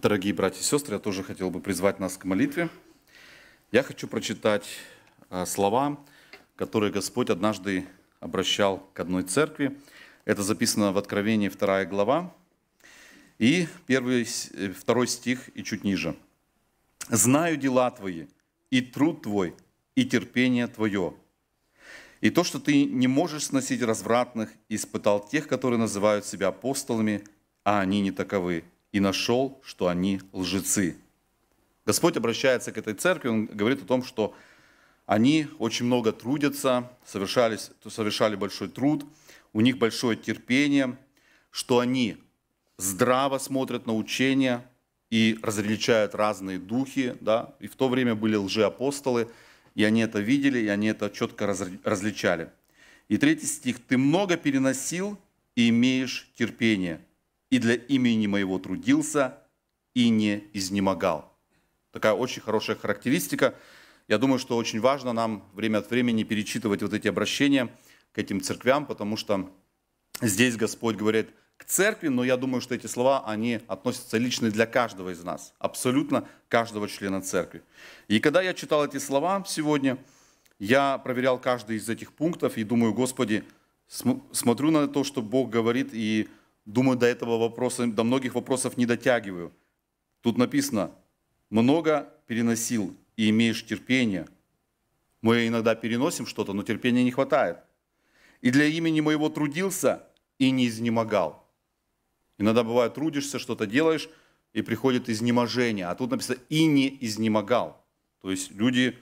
Дорогие братья и сестры, я тоже хотел бы призвать нас к молитве. Я хочу прочитать а, слова, которые Господь однажды обращал к одной церкви. Это записано в Откровении 2 глава и первый, э, второй стих и чуть ниже. «Знаю дела твои, и труд твой, и терпение твое, и то, что ты не можешь сносить развратных, испытал тех, которые называют себя апостолами, а они не таковы, и нашел, что они лжецы. Господь обращается к этой церкви, Он говорит о том, что они очень много трудятся, совершали, совершали большой труд, у них большое терпение, что они здраво смотрят на учения и различают разные духи. Да? И в то время были лжеапостолы, и они это видели, и они это четко различали. И третий стих. «Ты много переносил и имеешь терпение, и для имени моего трудился и не изнемогал». Такая очень хорошая характеристика. Я думаю, что очень важно нам время от времени перечитывать вот эти обращения к этим церквям, потому что здесь Господь говорит к церкви, но я думаю, что эти слова, они относятся лично для каждого из нас, абсолютно каждого члена церкви. И когда я читал эти слова сегодня, я проверял каждый из этих пунктов и думаю, Господи, смотрю на то, что Бог говорит, и думаю, до этого вопроса, до многих вопросов не дотягиваю. Тут написано, много переносил и имеешь терпение. Мы иногда переносим что-то, но терпения не хватает. И для имени моего трудился и не изнемогал. Иногда бывает, трудишься, что-то делаешь, и приходит изнеможение. А тут написано «и не изнемогал». То есть люди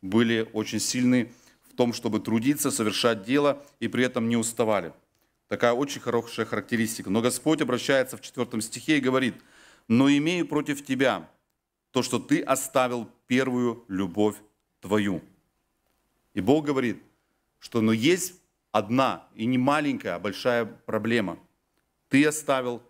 были очень сильны в том, чтобы трудиться, совершать дело, и при этом не уставали. Такая очень хорошая характеристика. Но Господь обращается в 4 стихе и говорит, «Но имею против тебя то, что ты оставил первую любовь твою». И Бог говорит, что но есть одна, и не маленькая, а большая проблема. Ты оставил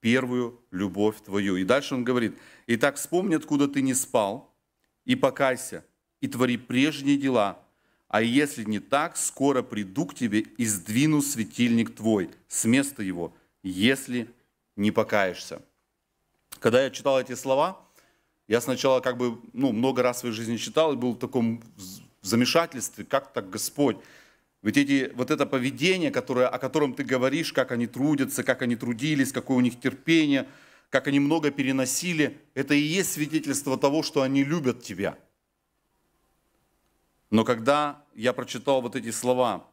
первую любовь твою. И дальше он говорит, «Итак, вспомни, откуда ты не спал, и покайся, и твори прежние дела, а если не так, скоро приду к тебе и сдвину светильник твой с места его, если не покаешься». Когда я читал эти слова, я сначала как бы ну, много раз в своей жизни читал и был в таком замешательстве, как так Господь. Ведь эти, вот это поведение, которое, о котором ты говоришь, как они трудятся, как они трудились, какое у них терпение, как они много переносили, это и есть свидетельство того, что они любят тебя. Но когда я прочитал вот эти слова,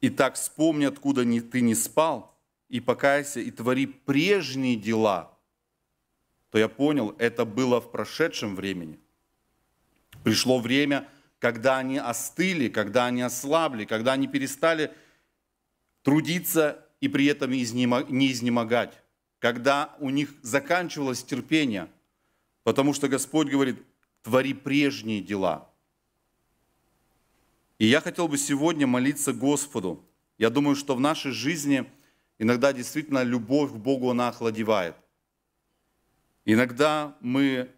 «И так вспомни, откуда ты не спал, и покайся, и твори прежние дела», то я понял, это было в прошедшем времени. Пришло время, когда они остыли, когда они ослабли, когда они перестали трудиться и при этом не изнемогать, когда у них заканчивалось терпение, потому что Господь говорит, твори прежние дела. И я хотел бы сегодня молиться Господу. Я думаю, что в нашей жизни иногда действительно любовь к Богу, она охладевает. Иногда мы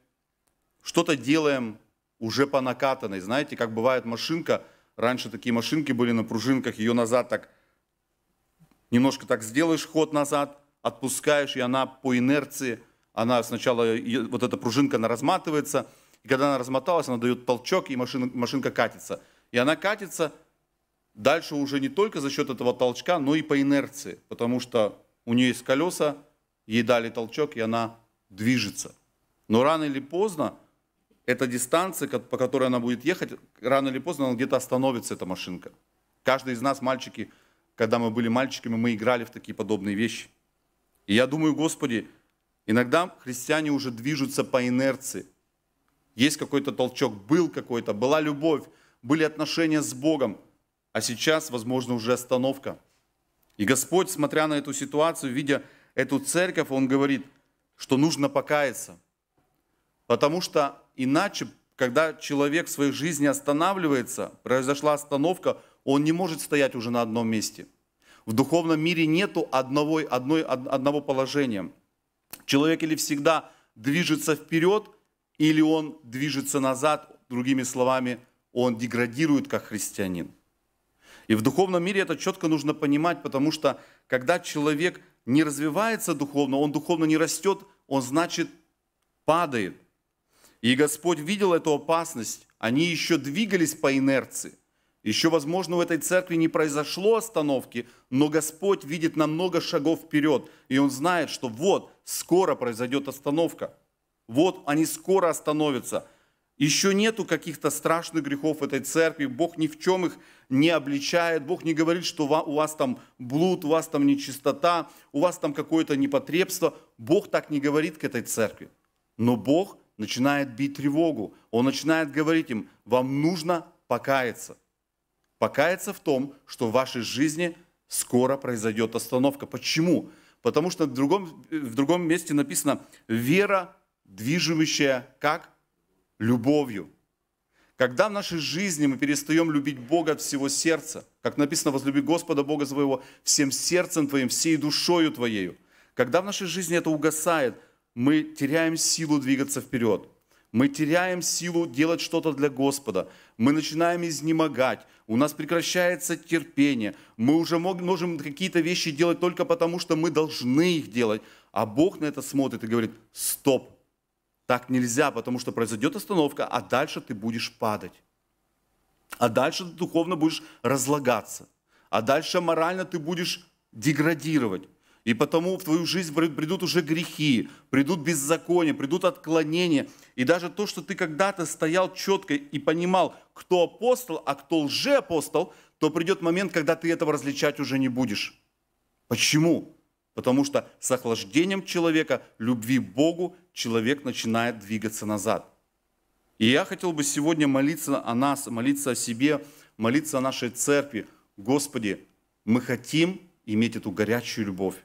что-то делаем уже по накатанной. Знаете, как бывает машинка, раньше такие машинки были на пружинках, ее назад так, немножко так сделаешь ход назад, отпускаешь, и она по инерции, она сначала, вот эта пружинка, она разматывается, и когда она размоталась, она дает толчок, и машина, машинка катится. И она катится дальше уже не только за счет этого толчка, но и по инерции, потому что у нее есть колеса, ей дали толчок, и она движется. Но рано или поздно эта дистанция, по которой она будет ехать, рано или поздно она где-то остановится, эта машинка. Каждый из нас, мальчики, когда мы были мальчиками, мы играли в такие подобные вещи. И я думаю, Господи, иногда христиане уже движутся по инерции. Есть какой-то толчок, был какой-то, была любовь, были отношения с Богом, а сейчас, возможно, уже остановка. И Господь, смотря на эту ситуацию, видя эту церковь, Он говорит, что нужно покаяться. Потому что иначе, когда человек в своей жизни останавливается, произошла остановка, он не может стоять уже на одном месте. В духовном мире нету одного, одной, одного положения. Человек или всегда движется вперед, или он движется назад, другими словами, он деградирует как христианин. И в духовном мире это четко нужно понимать, потому что когда человек не развивается духовно, он духовно не растет, он значит падает. И Господь видел эту опасность. Они еще двигались по инерции. Еще, возможно, в этой церкви не произошло остановки, но Господь видит на много шагов вперед. И Он знает, что вот, скоро произойдет остановка. Вот они скоро остановятся. Еще нету каких-то страшных грехов этой церкви. Бог ни в чем их не обличает. Бог не говорит, что у вас там блуд, у вас там нечистота, у вас там какое-то непотребство. Бог так не говорит к этой церкви. Но Бог начинает бить тревогу. Он начинает говорить им, вам нужно покаяться. Покаяться в том, что в вашей жизни скоро произойдет остановка. Почему? Потому что в другом, в другом месте написано, вера, движущая как? Любовью. Когда в нашей жизни мы перестаем любить Бога от всего сердца, как написано, возлюби Господа Бога своего всем сердцем твоим, всей душою твоею. Когда в нашей жизни это угасает, мы теряем силу двигаться вперед. Мы теряем силу делать что-то для Господа. Мы начинаем изнемогать. У нас прекращается терпение. Мы уже можем какие-то вещи делать только потому, что мы должны их делать. А Бог на это смотрит и говорит, стоп, так нельзя, потому что произойдет остановка, а дальше ты будешь падать. А дальше ты духовно будешь разлагаться. А дальше морально ты будешь деградировать. И потому в твою жизнь придут уже грехи, придут беззакония, придут отклонения. И даже то, что ты когда-то стоял четко и понимал, кто апостол, а кто лжеапостол, то придет момент, когда ты этого различать уже не будешь. Почему? Потому что с охлаждением человека, любви к Богу, человек начинает двигаться назад. И я хотел бы сегодня молиться о нас, молиться о себе, молиться о нашей церкви. Господи, мы хотим иметь эту горячую любовь.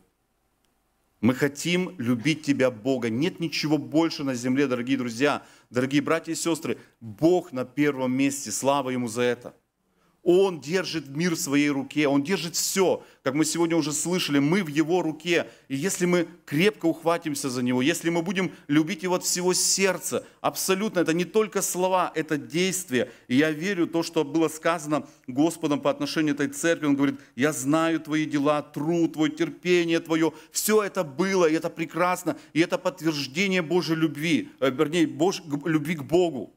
Мы хотим любить Тебя, Бога. Нет ничего больше на земле, дорогие друзья, дорогие братья и сестры. Бог на первом месте. Слава Ему за это. Он держит мир в своей руке, Он держит все. Как мы сегодня уже слышали, мы в Его руке. И если мы крепко ухватимся за Него, если мы будем любить Его от всего сердца, абсолютно, это не только слова, это действие. И я верю то, что было сказано Господом по отношению к этой церкви. Он говорит, я знаю твои дела, труд твой, терпение твое. Все это было, и это прекрасно. И это подтверждение Божьей любви, э, вернее, Божьей любви к Богу.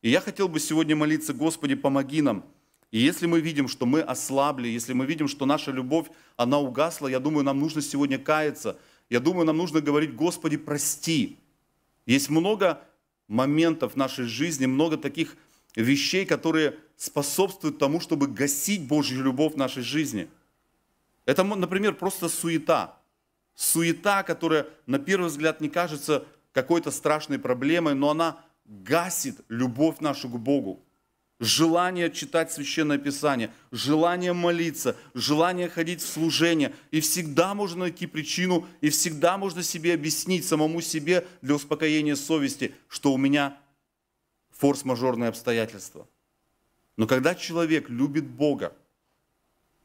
И я хотел бы сегодня молиться, Господи, помоги нам – и если мы видим, что мы ослабли, если мы видим, что наша любовь, она угасла, я думаю, нам нужно сегодня каяться. Я думаю, нам нужно говорить, Господи, прости. Есть много моментов в нашей жизни, много таких вещей, которые способствуют тому, чтобы гасить Божью любовь в нашей жизни. Это, например, просто суета. Суета, которая на первый взгляд не кажется какой-то страшной проблемой, но она гасит любовь нашу к Богу желание читать Священное Писание, желание молиться, желание ходить в служение. И всегда можно найти причину, и всегда можно себе объяснить, самому себе для успокоения совести, что у меня форс-мажорные обстоятельства. Но когда человек любит Бога,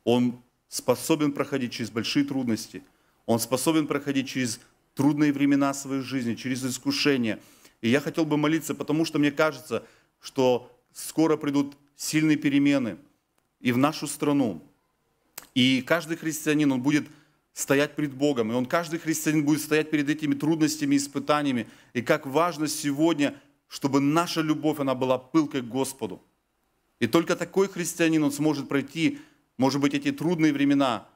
он способен проходить через большие трудности, он способен проходить через трудные времена своей жизни, через искушения. И я хотел бы молиться, потому что мне кажется, что скоро придут сильные перемены и в нашу страну. И каждый христианин, он будет стоять перед Богом, и он, каждый христианин будет стоять перед этими трудностями, испытаниями. И как важно сегодня, чтобы наша любовь, она была пылкой к Господу. И только такой христианин, он сможет пройти, может быть, эти трудные времена.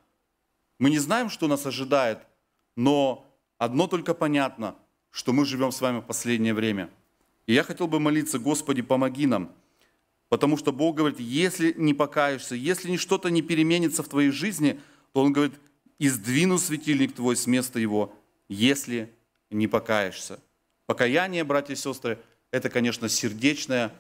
Мы не знаем, что нас ожидает, но одно только понятно, что мы живем с вами в последнее время. И я хотел бы молиться, Господи, помоги нам – Потому что Бог говорит, если не покаешься, если что-то не переменится в твоей жизни, то Он говорит, издвину светильник твой с места его, если не покаешься. Покаяние, братья и сестры, это, конечно, сердечная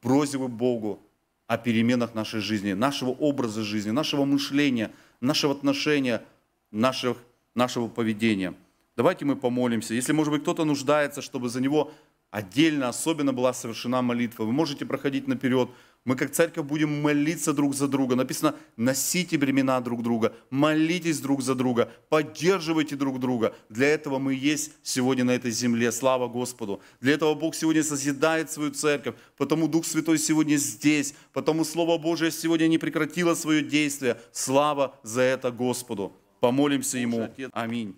просьба Богу о переменах нашей жизни, нашего образа жизни, нашего мышления, нашего отношения, нашего, нашего поведения. Давайте мы помолимся. Если, может быть, кто-то нуждается, чтобы за него отдельно, особенно была совершена молитва. Вы можете проходить наперед. Мы как церковь будем молиться друг за друга. Написано, носите бремена друг друга, молитесь друг за друга, поддерживайте друг друга. Для этого мы есть сегодня на этой земле. Слава Господу. Для этого Бог сегодня созидает свою церковь, потому Дух Святой сегодня здесь, потому Слово Божие сегодня не прекратило свое действие. Слава за это Господу. Помолимся Ему. Аминь.